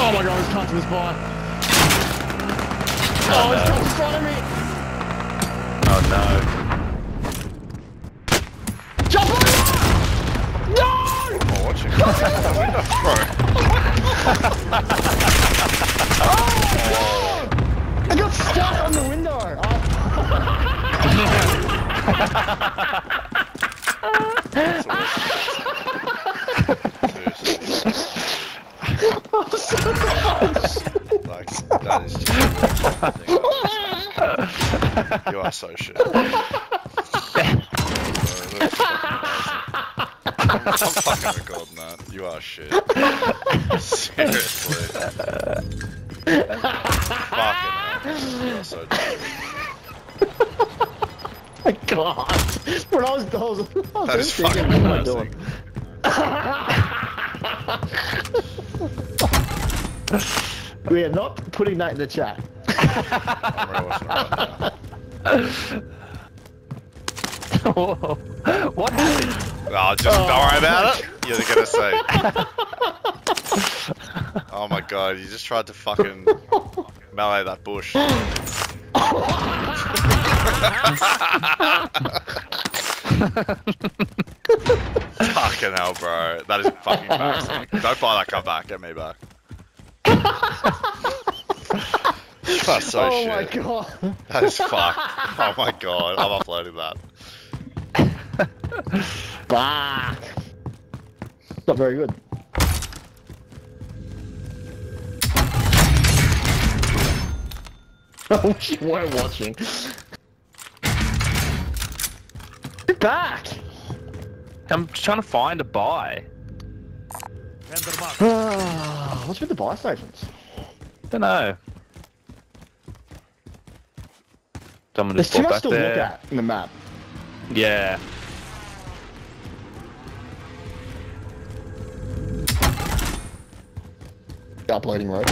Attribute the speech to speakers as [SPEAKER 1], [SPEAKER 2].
[SPEAKER 1] Oh my god, this in the spot. Oh, this cunt's in front of me!
[SPEAKER 2] Oh no.
[SPEAKER 1] Jump over! No!
[SPEAKER 3] Oh, watch it. the window, oh, bro.
[SPEAKER 1] I got stuck on the window! Oh.
[SPEAKER 3] Seriously. Like, that is just. you are so shit. I'm, I'm fucking recording that. You are shit. Seriously. fucking hell. You are so dumb.
[SPEAKER 1] my god! When I was, I was, I was
[SPEAKER 3] That is fucking
[SPEAKER 1] what am I doing? We are not putting that in the chat.
[SPEAKER 3] I'm really watching it right
[SPEAKER 2] what happened?
[SPEAKER 3] Oh, just don't worry oh about it. You're gonna say. oh my god, you just tried to fucking melee that bush. fucking hell, bro. That is fucking embarrassing. Don't buy that car back. Get me back. That's so
[SPEAKER 1] oh
[SPEAKER 3] shit.
[SPEAKER 1] my god!
[SPEAKER 3] That is fucked. Oh my god, I'm uploading that.
[SPEAKER 1] Back! Not very good. Oh, you weren't watching. Get back!
[SPEAKER 2] I'm trying to find a buy.
[SPEAKER 1] Ah, what's with the buy stations?
[SPEAKER 2] Don't know. Someone
[SPEAKER 1] There's too much to
[SPEAKER 2] there.
[SPEAKER 1] look at in the map.
[SPEAKER 2] Yeah.
[SPEAKER 1] Uploading road.